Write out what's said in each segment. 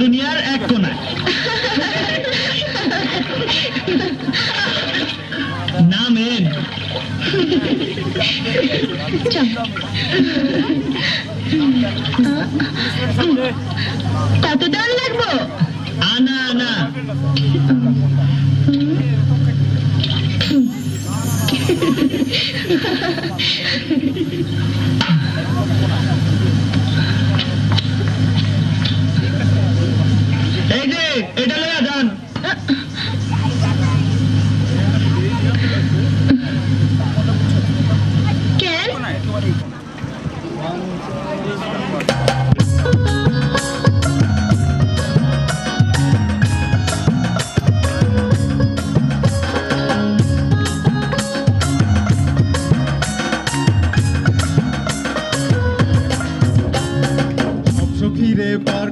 দুনিয়ার এক কোনায় না মেন কত দাম লাগবো? আনা আনা। পার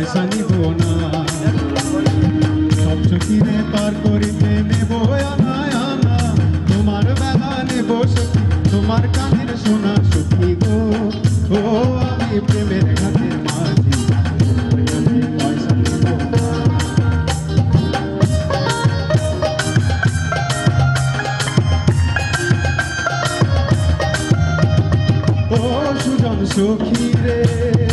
পয়সা নিব না। সব কিনে পার করিতে নেব তোমার বেলা নেব সুখী তোমার কানের সোনা সখী গো। ও, আমি প্রেমের ঘাটের মাঝি। ও রে।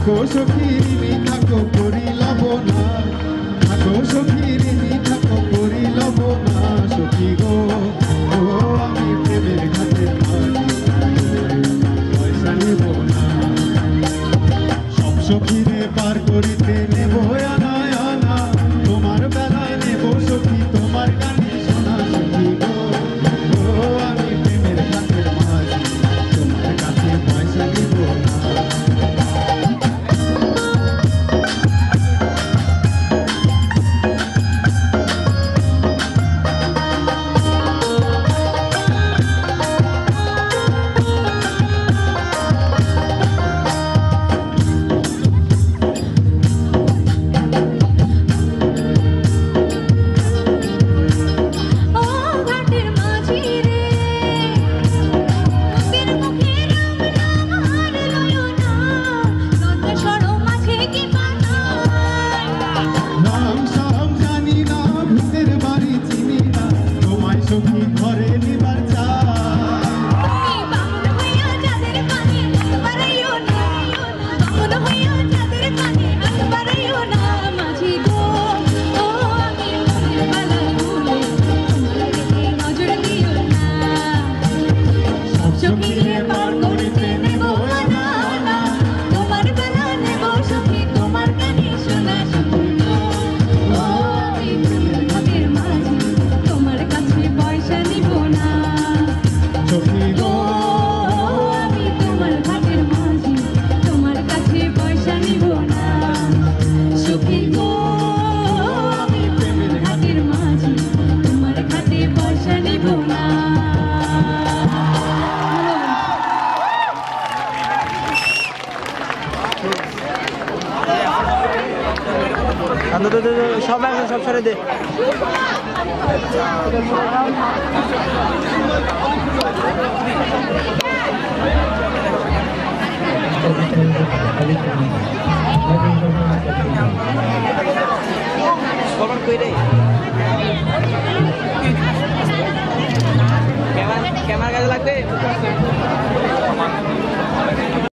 থাকো সখী ঋণী থাকো করিলাম না থাকো সখী ঋণী থাকো সব আসেন সব ছেড়ে দে। ক্যামেরা কাজে লাগবে?